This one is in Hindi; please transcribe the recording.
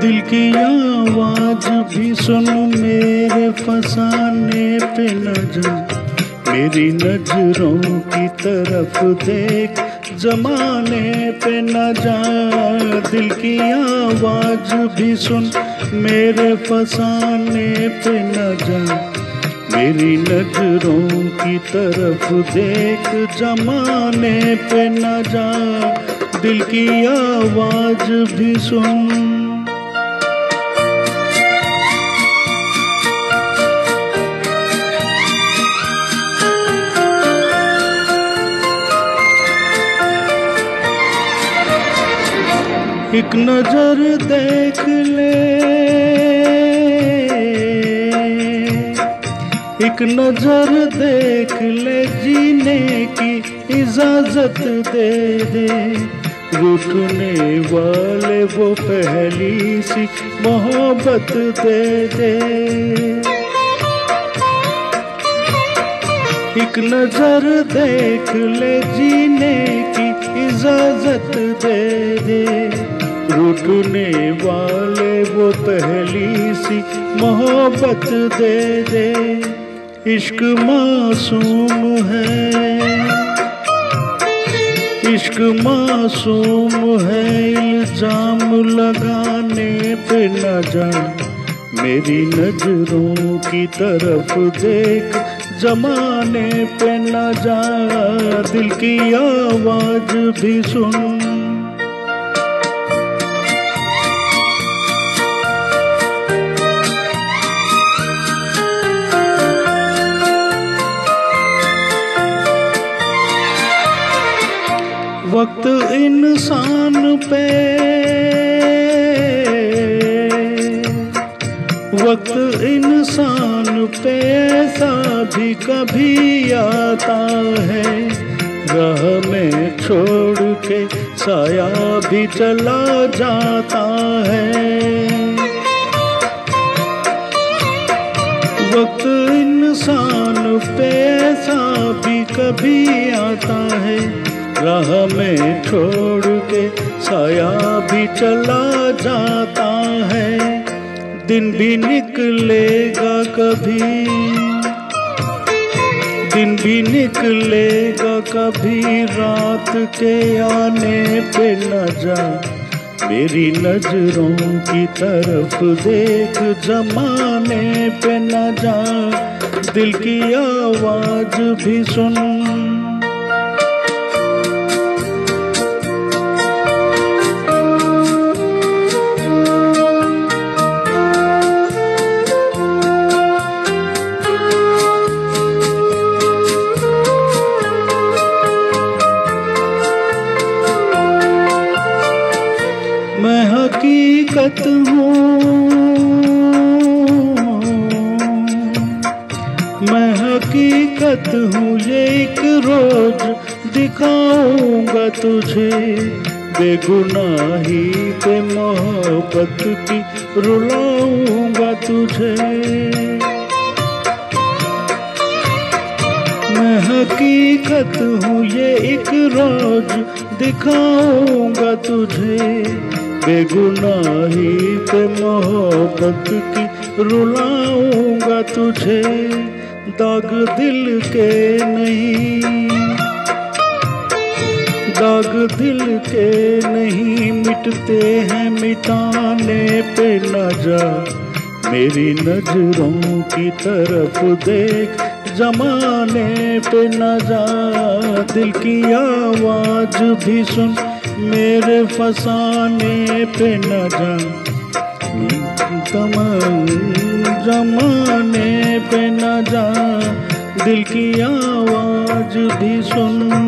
दिल की आवाज़ भी सुन, मेरे फसाने पे न जा मेरी नज़रों की तरफ़ देख, जमाने पे न जा दिल की आवाज़ भी सुन, मेरे फसाने पे न जा मेरी नज़रों की तरफ़ देख, जमाने पे न जा दिल की आवाज़ भी सुन। एक नज़र देख ले। एक नज़र देख ले जीने की इजाज़त दे दे। रूठने वाले वो पहली सी मोहब्बत दे दे। एक नज़र देख ले जीने की इजाज़त दे दे। रूठने वाले वो पहली सी मोहब्बत दे दे, इश्क मासूम है। इश्क मासूम है, इल्ज़ाम लगाने पे न जा मेरी नज़रों की तरफ़ देख, जमाने पे न जा, दिल की आवाज़ भी सुन। वक्त इंसान पे। वक्त इंसान पे ऐसा भी कभी आता है। राह में छोड़ के साया भी चला जाता है। वक्त इंसान पे ऐसा भी कभी आता है। राह में छोड़ के साया भी चला जाता है। दिन भी निकलेगा कभी। दिन भी निकलेगा कभी रात के आने पे न जा। मेरी नज़रों की तरफ़ देख जमाने पे न जा। दिल की आवाज़ भी सुन। हकीकत हूँ। मैं हकीकत हूँ, ये एक रोज दिखाऊँगा तुझे। बेगुनाही पे मोहब्बत की रुलाऊँगा तुझे। मैं हकीकत हूँ, ये एक रोज दिखाऊँगा तुझे। बेगुनाही पे मोहब्बत की रुलाऊँगा तुझे, दाग दिल के नहीं। दाग दिल के नहीं मिटते हैं, मिटाने पे न जा। मेरी नज़रों की तरफ़ देख, जमाने पे न जा। दिल की आवाज़ भी सुन मेरे फसाने पे न जा जमाने पे न जा दिल की आवाज़ भी सुन।